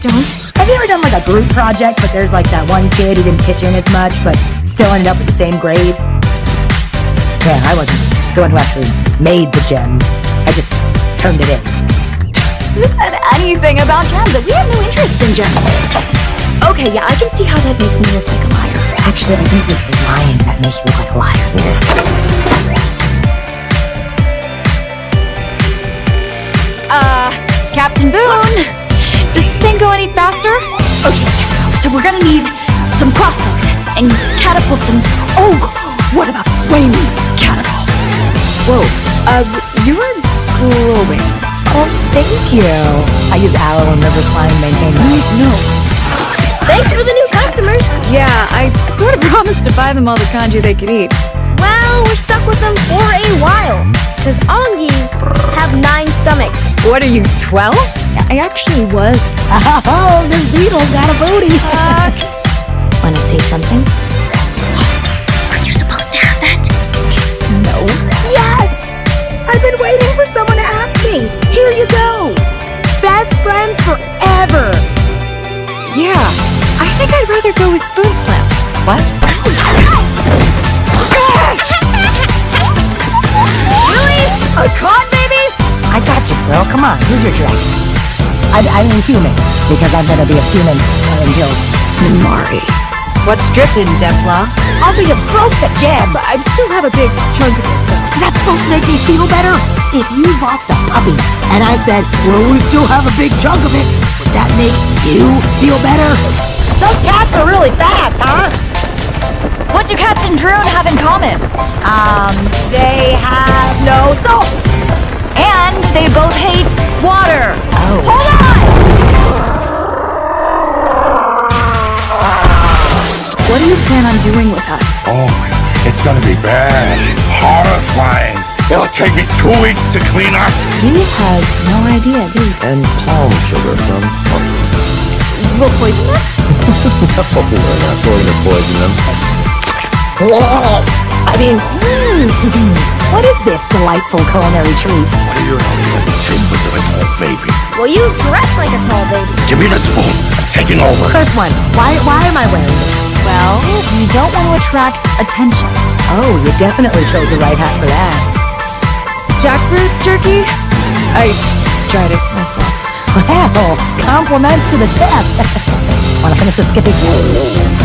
Don't. Have you ever done like a group project, but there's like that one kid who didn't pitch in as much, but still ended up with the same grade? Yeah, I wasn't the one who actually made the gem. I just turned it in. Who said anything about gems? We have no interest in gems. Okay, yeah, I can see how that makes me look like a liar. Actually, I think it was the lion that makes you look like a liar. Uh, Captain Boun, does this thing go any faster? Okay, so we're gonna need some crossbows and catapults and oh, what about flaming catapults? Whoa, uh, you're glowing. Oh, thank you. I use aloe and river slime to maintain. No. Thanks for the new customers. Yeah, I sort of promised to buy them all the congee they could eat. Well, we're stuck with them for a while. Because Ongis have nine stomachs. What are you, 12? I actually was. Oh, this beetle's got a booty. Wanna say something? Are you supposed to have that? no. Yes! I've been waiting for someone to ask me. Here you go. Best friends forever. Yeah, I think I'd rather go with Boun's plan. What? got you, girl. Come on, here's your drink. I, I mean human, because I'm gonna be a human until Minmari. What's dripping, Dep La? Also, you broke the gem. I still have a big chunk of it, though. Is that supposed to make me feel better? If you lost a puppy and I said, well, we still have a big chunk of it, would that make you feel better? Those cats are really fast, huh? What do Cats and Druun have in common? Hate water. Oh. Hold on! What do you plan on doing with us? Oh, it's gonna be bad. Horrifying. It'll take me two weeks to clean up. You have no idea, do you? and palm sugar from We'll poison them? No, we're not going to poison them. I mean, what is this delightful culinary treat? Baby. Well, you dress like a tall baby. Give me the spoon. I'm taking over. First one, why, why am I wearing this? Well, you don't want to attract attention. Oh, you definitely chose the right hat for that. Jackfruit jerky? I tried it myself. Well, compliments to the chef. Want to finish this cake?